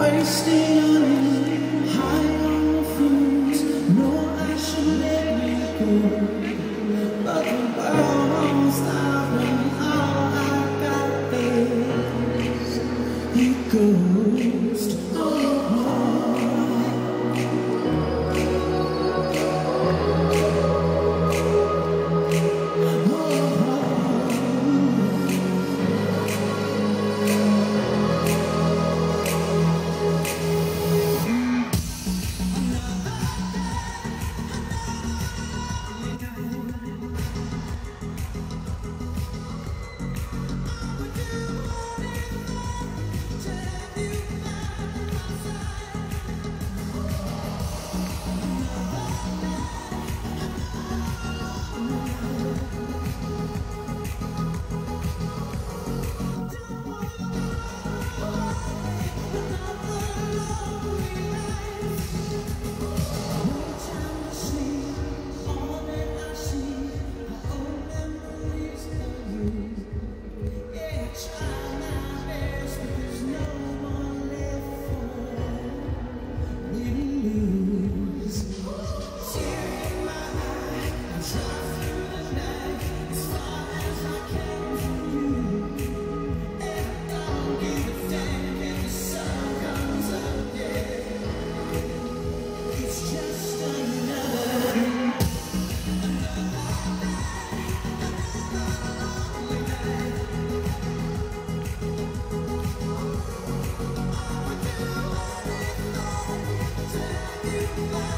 Wasted on you, high on No, I should let go But the world won't stop All I got is a ghost oh. Outside.